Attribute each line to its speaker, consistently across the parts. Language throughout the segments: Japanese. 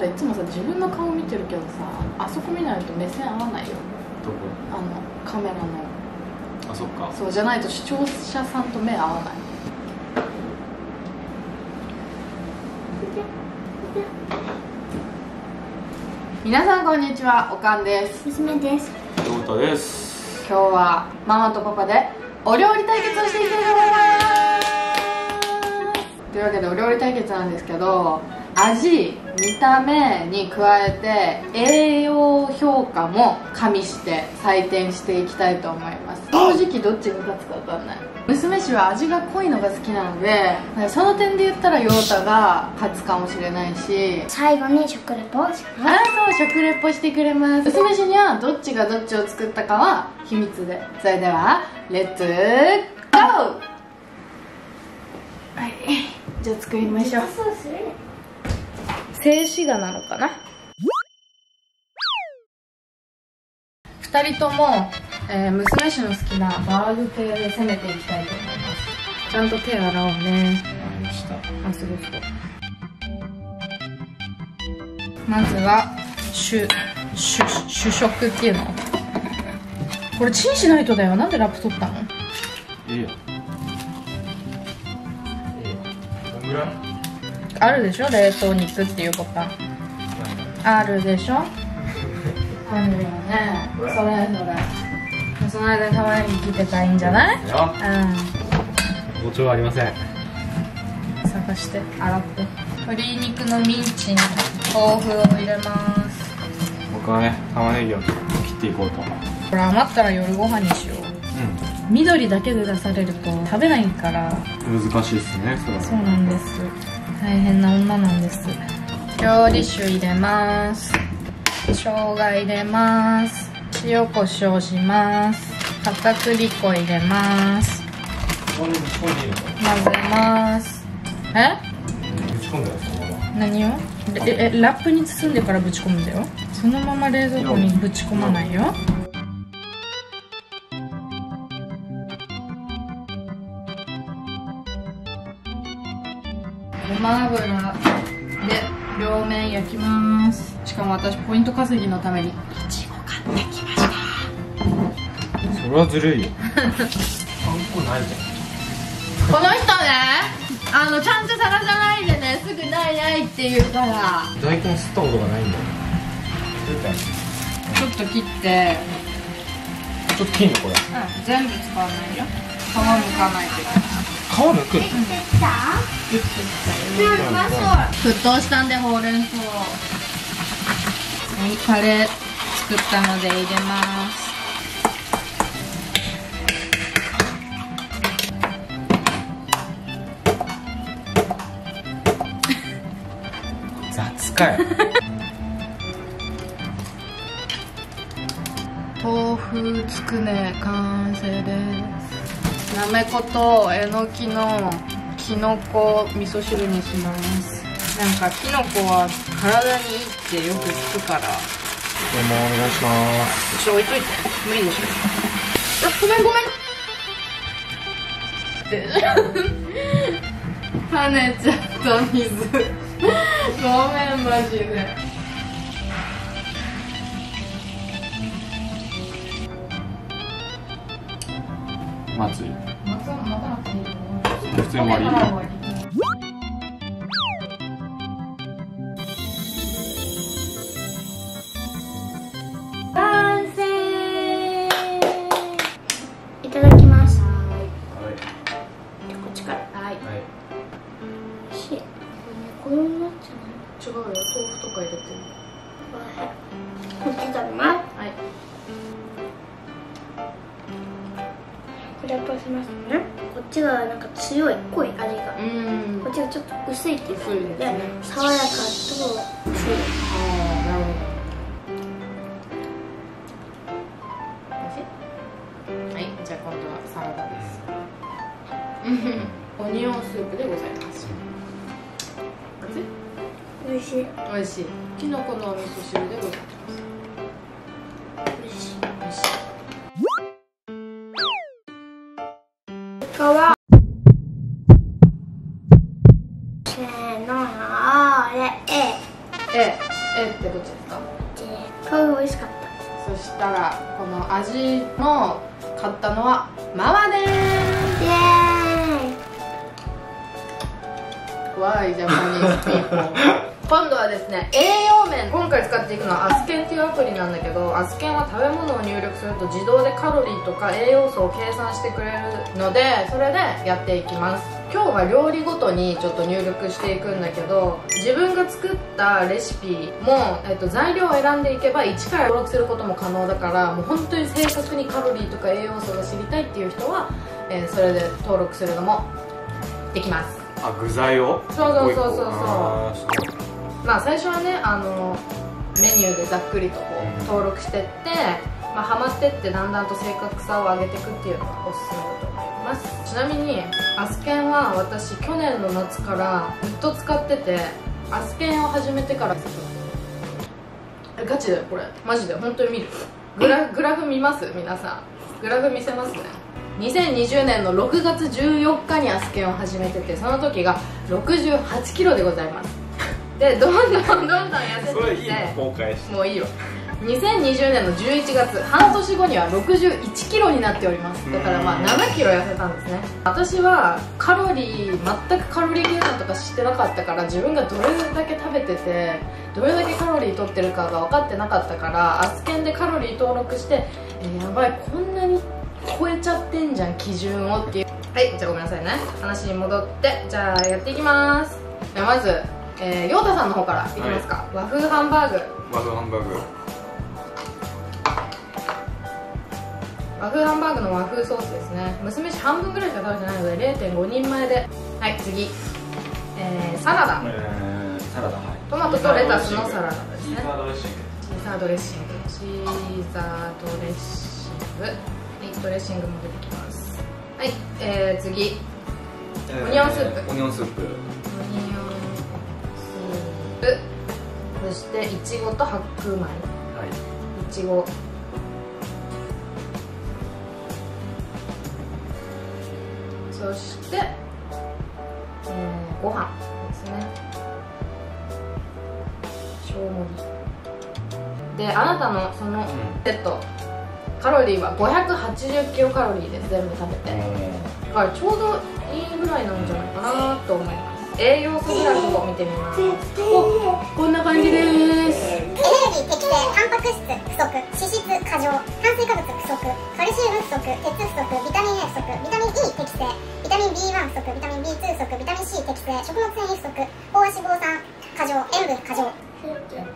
Speaker 1: たいつもさ自分の顔見てるけどさあそこ見ないと目線合わないよ。
Speaker 2: どこ？
Speaker 1: あのカメラの。
Speaker 2: あそっか。
Speaker 1: そうじゃないと視聴者さんと目合わない。皆さんこんにちはおかんです。
Speaker 3: 娘です。
Speaker 2: 太田です。
Speaker 1: 今日はママとパパでお料理対決をしていきたいと思います。というわけでお料理対決なんですけど味見た目に加えて栄養評価も加味して採点していきたいと思います。正直どっちが勝つか分かんない。娘氏は味が濃いのが好きなのでその点で言ったら陽太が勝つかもしれないし。
Speaker 3: 最後に食レポをし
Speaker 1: あ
Speaker 3: ます。
Speaker 1: あそう食レポしてくれます。娘氏にはどっちがどっちを作ったかは秘密で。それではレッツゴー!はい。じゃあ作りましょう。
Speaker 3: そうする
Speaker 1: 静止画なのかな？2人とも、えー娘氏の好きなバーグ系で攻めていきたいと思います。ちゃんと手洗おうね。
Speaker 2: 何した。
Speaker 1: あすごいすごい。まずは主主主食っていうの。これチンしないとだよ。なんでラップ取ったの？
Speaker 2: いいよ。いいよ。どんぐらい？
Speaker 1: あるでしょ？冷凍肉っていうボタンあるでしょ？あるよね。それ。それその間に玉ねぎ切ってたらいいんじゃない？
Speaker 2: よ。
Speaker 1: う
Speaker 2: 包丁ありません。
Speaker 1: ん探して洗って。鶏肉のミンチに豆腐を入れます。
Speaker 2: 僕はね玉ねぎを切っていこうと。
Speaker 1: これ余ったら夜ご飯にしよう。緑だけで出されると食べないから。
Speaker 2: うん難しいっすねそれは。
Speaker 1: そうなんです大変な女なんです。料理酒入れます。生姜入れます。塩コショウします。片栗粉入れます。混ぜます。え？何を？ええラップに包んでからぶち込むんだよ。そのまま冷蔵庫にぶち込まないよ。ごま油で両面焼きます。しかも私ポイント稼ぎのためにいちご買ってきました。
Speaker 2: それはずるいよ。パン粉ないじ
Speaker 1: この人ねあのちゃんと探さないでねすぐないないって言うから。
Speaker 2: ゃん大根吸ったことがないんだよ。
Speaker 1: ちょっと切って。
Speaker 2: ちょっと切んのこれ。
Speaker 1: うん、全部使わないよ。皮むかないといけない
Speaker 2: 皮むくの
Speaker 1: 沸騰したんでほうれん。草はいカレー作ったので入れます
Speaker 2: 雑かよ
Speaker 1: 豆腐つくね完成です。なめことえのきのきのこ味噌汁にします。なんかきのこは体にいいってよく聞くから。
Speaker 2: どうもお願いします。
Speaker 1: ちょ置いといて。無理でしょあごめんごめん。って 跳ねちゃった水。ごめんマジで。
Speaker 2: まずい。
Speaker 1: またまた
Speaker 2: 普通に。終わり
Speaker 1: 終わり
Speaker 3: 完成。いただきます。
Speaker 2: はい。
Speaker 3: これ子供になっちゃ
Speaker 1: 違うよ。豆腐とか入れてる。
Speaker 3: うこっち食べます。
Speaker 1: はい。
Speaker 3: これとしますねこっちがなんか強い濃い味が。
Speaker 1: うん。
Speaker 3: こっちがちょっと薄いっていう
Speaker 1: 薄いで
Speaker 3: 爽やかと強い
Speaker 1: ああなるほど。はい。じゃあ今度はサラダです。オニオンスープでございます。
Speaker 3: 美味しい。
Speaker 1: 美味しい。きのこのお味噌汁でございます
Speaker 3: 他は。せーのあれえ
Speaker 1: え。A ってどっちですか？
Speaker 3: で顔が美味しかった。
Speaker 1: そしたらこの味の買ったのはママで
Speaker 3: イエーイ。
Speaker 1: す Why Japanese people 今度はですね栄養面今回使っていくのはアスケンっていうアプリなんだけどアスケンは食べ物を入力すると自動でカロリーとか栄養素を計算してくれるのでそれでやっていきます。今日は料理ごとにちょっと入力していくんだけど自分が作ったレシピも、えっと、材料を選んでいけば一から登録することも可能だからもう本当に正確にカロリーとか栄養素が知りたいっていう人は、えーそれで登録するのもできます。
Speaker 2: あ具材を？
Speaker 1: そうそうそうそうそうまあ最初はねあのメニューでざっくりとこ
Speaker 2: う
Speaker 1: 登録してって、まあ、ハマってってだんだんと正確さを上げていくっていうのがおすすめだと思います。ちなみにアスケンは私去年の夏からずっと使っててアスケンを始めてからえガチだよこれ？マジで？本当に見る？グラグラフ見ます？皆さん。グラフ見せますね。2020年の6月14日にアスケンを始めててその時が6 8キロでございますでどんどんどんどん痩せていって。もういいよ。2020年の11月半年後には61キロになっております。だからまあ
Speaker 2: うん
Speaker 1: 7キロ痩せたんですね。私はカロリー全くカロリー計算とかしてなかったから自分がどれだけ食べててどれだけカロリー取ってるかが分かってなかったからアスケンでカロリー登録してえーやばいこんなに超えちゃってんじゃん基準をっていう。はいじゃあごめんなさいね。話に戻ってじゃあやっていきます。じゃあまずえー、陽太さんの方からい。きますか、和風ハンバーグ。
Speaker 2: 和風ハンバーグ。
Speaker 1: 和風ハンバーグの和風ソースですね。娘飯半分ぐらいしか食べてないので0.5人前で。はい次。えー、サラダ。
Speaker 2: えーサラダはい。
Speaker 1: トマトとレタスのサラダですね。
Speaker 2: チーザードレッシング。
Speaker 1: チーザードレッシング。チーザードレッシング。はいドレッシングも出てきます。はいえー、次。
Speaker 2: え
Speaker 1: オニオンスープ。
Speaker 2: オニオンスープ。
Speaker 1: オニオンプ。そしていちごと白米。
Speaker 2: はい。
Speaker 1: いちご。そして、えー、ご飯ですね。小盛り。であなたのそのセット。カロリーは580キロカロリーです全部食べて。だからちょうどいいぐらいなんじゃないかなと思います栄養素グラフを見てみます。おこんな感じです。
Speaker 4: エネルギー適正タンパク質不足脂質過剰炭水化物不足カルシウム不足鉄不足ビタミン A 不足ビタミン E 適正ビタミン B1 不足ビタミン B2 不足ビタミン C 適正食物繊維不足飽和脂肪酸過剰塩分過剰。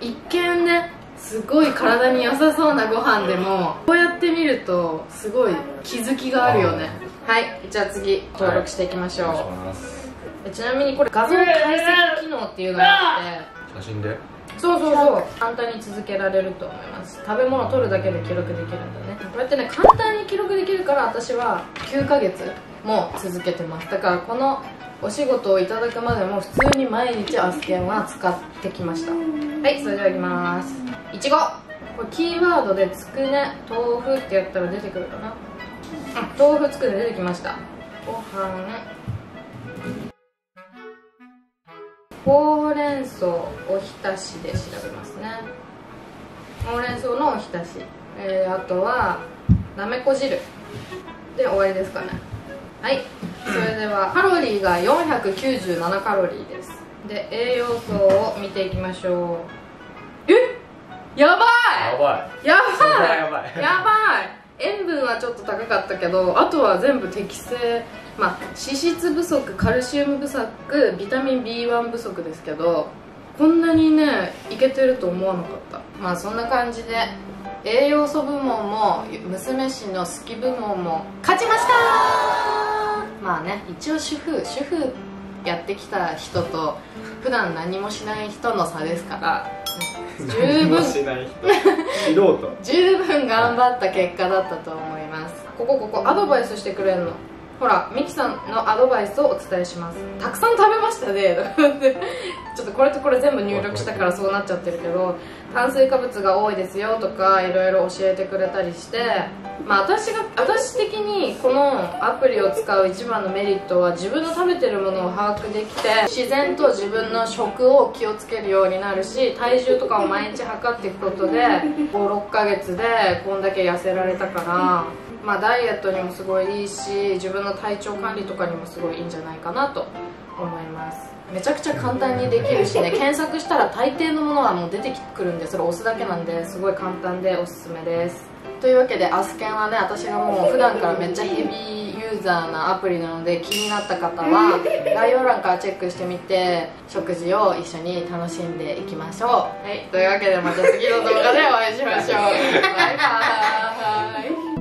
Speaker 1: 一見ねすごい体に良さそうなご飯でもこうやって見るとすごい気づきがあるよね。はいじゃあ次登録していきましょう、
Speaker 2: お願いします
Speaker 1: ちなみにこれ画像解析機能っていうのがあって。
Speaker 2: 写真で？
Speaker 1: そうそうそう。簡単に続けられると思います。食べ物を取るだけで記録できるんだね。こうやってね簡単に記録できるから私は9ヶ月も続けてます。だからこのお仕事をいただくまでも普通に毎日アスケンは使ってきました。はいそれではいきます。いちご。これキーワードでつくね豆腐ってやったら出てくるかな？うん豆腐つくね出てきました。ご飯ほうれん草おひたしで調べますね。ほうれん草のおひたし、えー、あとはなめこ汁。で終わりですかね。はい。それではカロリーが497カロリーです。で栄養素を見ていきましょう。え？やばい！
Speaker 2: やばい。
Speaker 1: やばい。
Speaker 2: やばい
Speaker 1: 塩分はちょっと高かったけどあとは全部適正。まあ脂質不足カルシウム不足ビタミン B1 不足ですけどこんなにねいけてると思わなかった。まあそんな感じで栄養素部門も娘氏の好き部門も勝ちました！まあね一応主婦主婦やってきた人と普段何もしない人の差ですから。十分。
Speaker 2: しない人素人
Speaker 1: 十分頑張った結果だったと思います。ここここアドバイスしてくれるの。ほらミキさんのアドバイスをお伝えします。たくさん食べましたね。とかってこれとこれ全部入力したからそうなっちゃってるけど炭水化物が多いですよとかいろいろ教えてくれたりしてまあ私が私的にこのアプリを使う一番のメリットは自分の食べてるものを把握できて自然と自分の食を気をつけるようになるし体重とかを毎日測っていくことで56ヶ月でこんだけ痩せられたからまあ、ダイエットにもすごいいいし自分の体調管理とかにもすごいいいんじゃないかなと思います。めちゃくちゃ簡単にできるしね検索したら大抵のものはもう出てくるんでそれ押すだけなんですごい簡単でおすすめです。というわけでアスケンはね私がもう普段からめっちゃヘビーユーザーなアプリなので気になった方は概要欄からチェックしてみて食事を一緒に楽しんでいきましょう。はいというわけでまた次の動画でお会いしましょう。バイバーイ